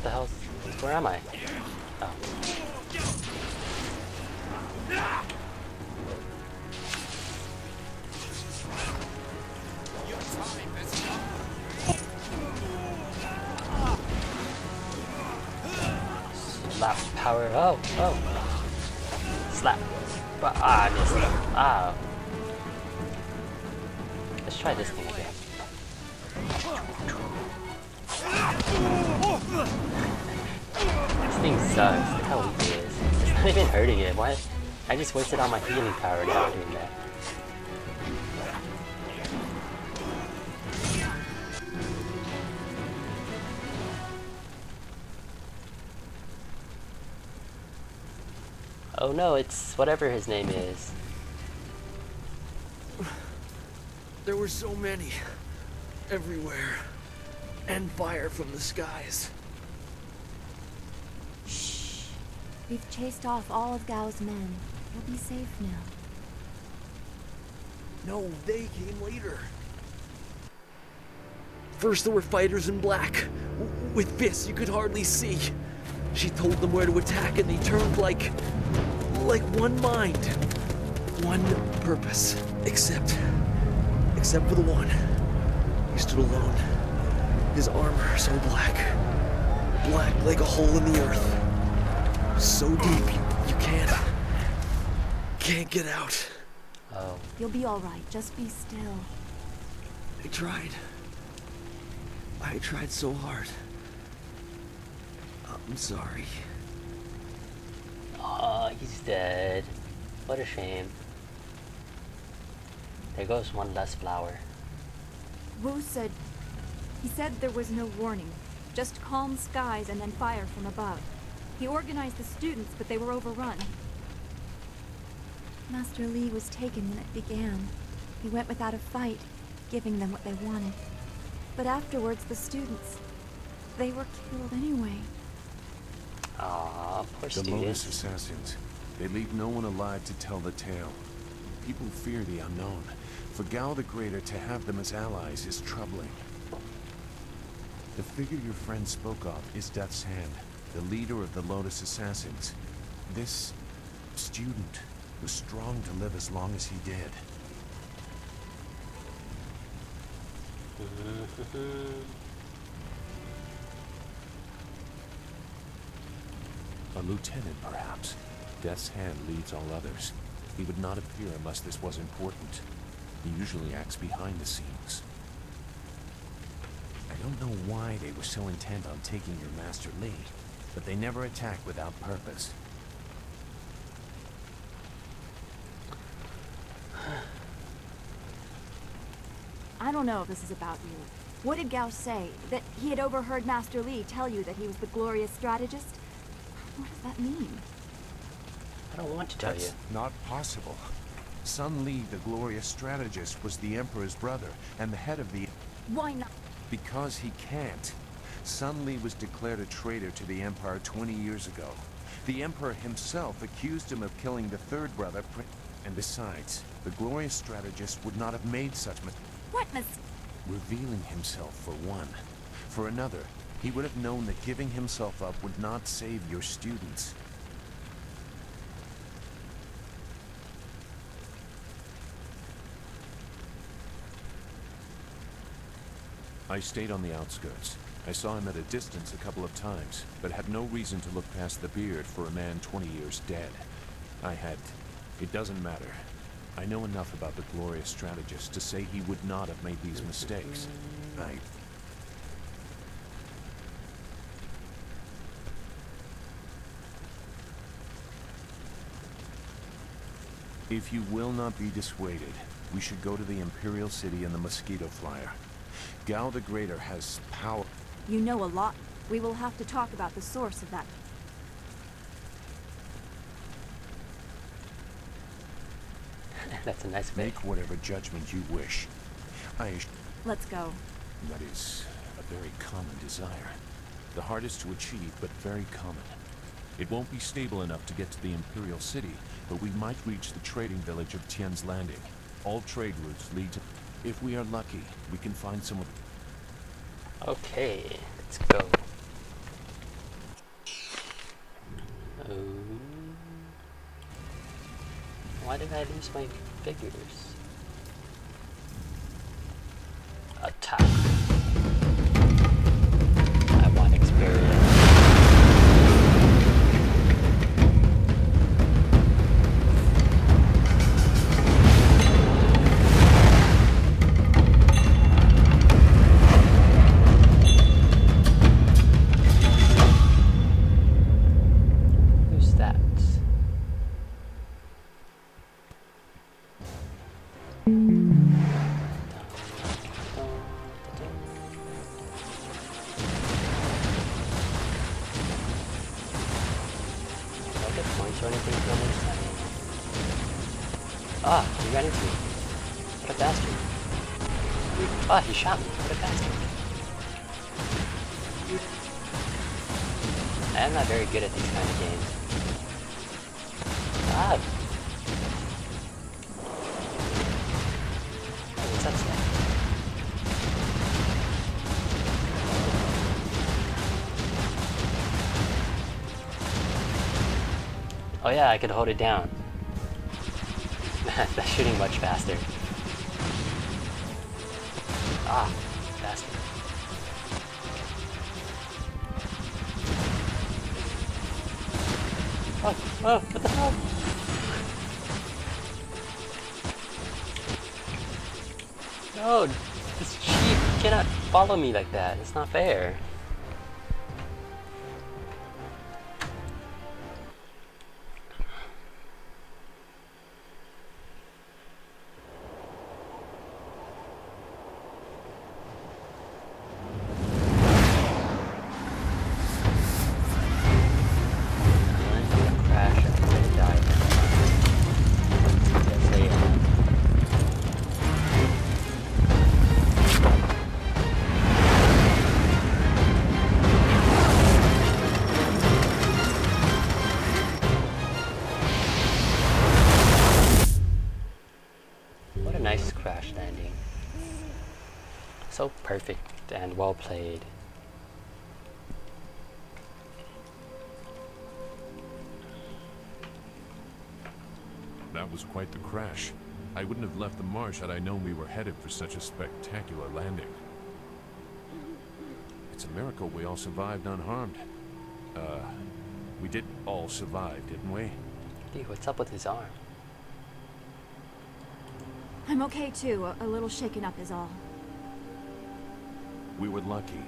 What the hell? Where am I? Oh. Slap power. Oh, oh. Slap. But, ah, I missed. Ah. Let's try this thing again. This thing sucks. Look how weak it is. It's not even hurting it. Why? I just wasted all my healing power now doing that. Oh no, it's whatever his name is. There were so many. Everywhere. And fire from the skies. We've chased off all of Gao's men. We'll be safe now. No, they came later. First there were fighters in black. With fists you could hardly see. She told them where to attack and they turned like... like one mind. One purpose. Except... except for the one. He stood alone. His armor so black. Black like a hole in the earth. So deep you, you can't... can't get out. Oh. You'll be alright. Just be still. I tried. I tried so hard. I'm sorry. Oh, he's dead. What a shame. There goes one less flower. Wu said... He said there was no warning. Just calm skies and then fire from above. He organized the students, but they were overrun. Master Li was taken when it began. He went without a fight, giving them what they wanted. But afterwards, the students... They were killed anyway. Ah, poor The Lotus. Assassins. They leave no one alive to tell the tale. People fear the unknown. For Gao the Greater to have them as allies is troubling. The figure your friend spoke of is Death's Hand, the leader of the Lotus Assassins. This student was strong to live as long as he did. A lieutenant, perhaps. Death's Hand leads all others. He would not appear unless this was important. He usually acts behind the scenes. I don't know why they were so intent on taking your Master Li, but they never attack without purpose. I don't know if this is about you. What did Gao say? That he had overheard Master Li tell you that he was the glorious strategist? What does that mean? I don't want to tell That's you. not possible. Sun Li, the glorious strategist, was the Emperor's brother and the head of the... Why not? Because he can't. Sun Li was declared a traitor to the Empire 20 years ago. The Emperor himself accused him of killing the third brother, Prin- and besides, the glorious strategist would not have made such mis- What mis- revealing himself for one. For another, he would have known that giving himself up would not save your students. I stayed on the outskirts. I saw him at a distance a couple of times, but had no reason to look past the beard for a man 20 years dead. I had... It doesn't matter. I know enough about the glorious strategist to say he would not have made these mistakes. I... If you will not be dissuaded, we should go to the Imperial City in the Mosquito Flyer. Gao the Greater has power... You know a lot. We will have to talk about the source of that. That's a nice Make whatever judgment you wish. I Let's go. That is a very common desire. The hardest to achieve, but very common. It won't be stable enough to get to the Imperial City, but we might reach the trading village of Tien's Landing. All trade routes lead to... If we are lucky, we can find some someone... Okay, let's go. Oh. Why did I lose my figures? Attack. Ah, he ran into me. What a bastard. Ah, he shot me. What a bastard. I'm not very good at these kind of games. Ah! What's up? Oh yeah, I could hold it down. That's shooting much faster. Ah, faster. Oh, oh, what the hell? No, this sheep cannot follow me like that. It's not fair. Played. That was quite the crash. I wouldn't have left the marsh had I known we were headed for such a spectacular landing. It's a miracle we all survived unharmed. Uh, we did all survive, didn't we? Dude, what's up with his arm? I'm okay too. A, a little shaken up is all. We were lucky.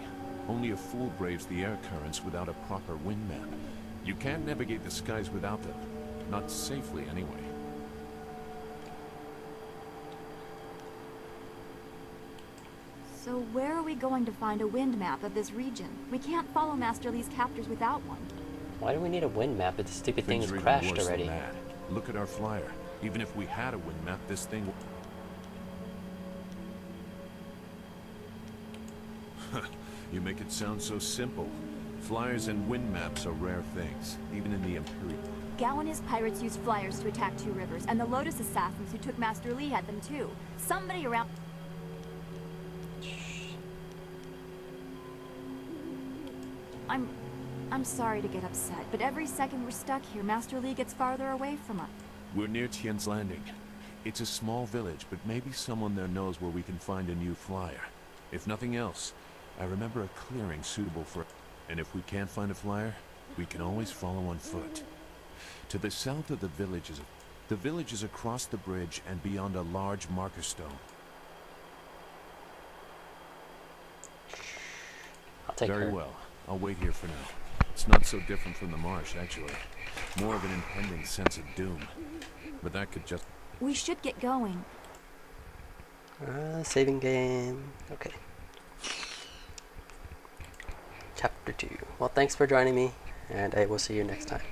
Only a fool braves the air currents without a proper wind map. You can't navigate the skies without them. Not safely, anyway. So where are we going to find a wind map of this region? We can't follow Master Li's captors without one. Why do we need a wind map if the stupid thing Things is are even crashed already? Look at our flyer. Even if we had a wind map, this thing... you make it sound so simple. Flyers and wind maps are rare things, even in the Imperial. Gao and his pirates used flyers to attack Two Rivers, and the Lotus assassins who took Master Li had them too. Somebody around... I'm... I'm sorry to get upset, but every second we're stuck here, Master Li gets farther away from us. We're near Tien's Landing. It's a small village, but maybe someone there knows where we can find a new flyer. If nothing else, I remember a clearing suitable for... And if we can't find a flyer, we can always follow on foot. To the south of the village is... The village is across the bridge and beyond a large marker stone. I'll take Very her. well. I'll wait here for now. It's not so different from the marsh, actually. More of an impending sense of doom. But that could just... We should get going. Uh, saving game. Okay. Chapter 2. Well, thanks for joining me, and I will see you next time.